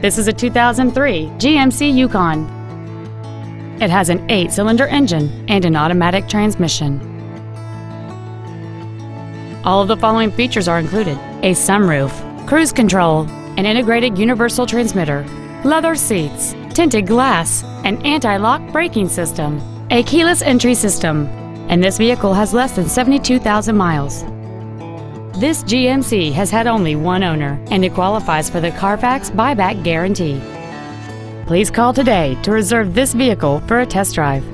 This is a 2003 GMC Yukon. It has an eight cylinder engine and an automatic transmission. All of the following features are included a sunroof, cruise control, an integrated universal transmitter, leather seats, tinted glass, an anti lock braking system, a keyless entry system, and this vehicle has less than 72,000 miles. This GMC has had only one owner and it qualifies for the Carfax buyback guarantee. Please call today to reserve this vehicle for a test drive.